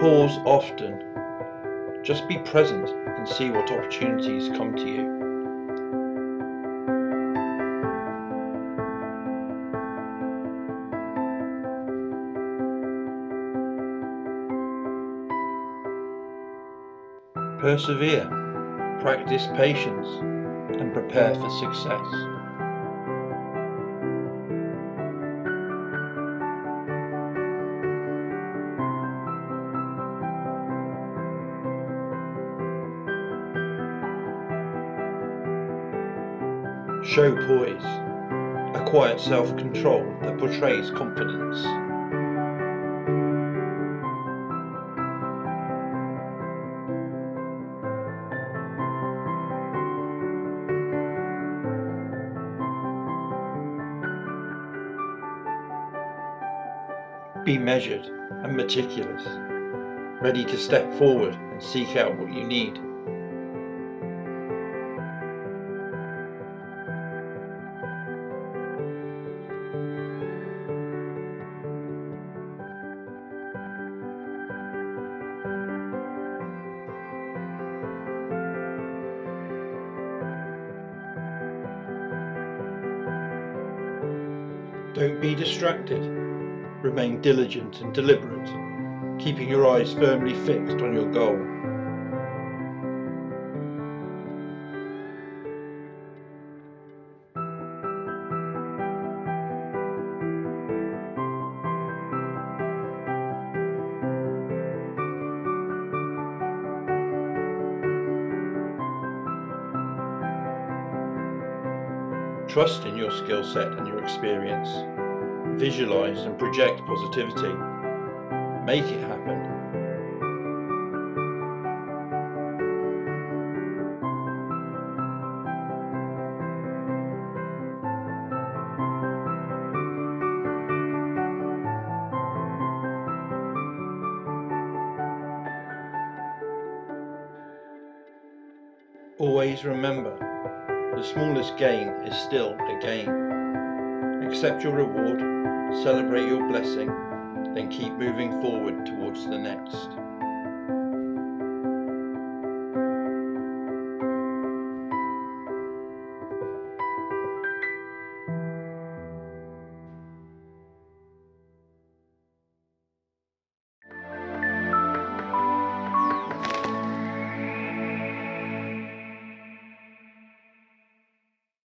pause often. Just be present and see what opportunities come to you. Persevere, practice patience, and prepare for success. Show poise, a quiet self-control that portrays confidence. Be measured and meticulous, ready to step forward and seek out what you need. Don't be distracted. Remain diligent and deliberate, keeping your eyes firmly fixed on your goal. Trust in your skill set and your experience. Visualize and project positivity. Make it happen. Always remember, the smallest gain is still a gain. Accept your reward, celebrate your blessing, then keep moving forward towards the next.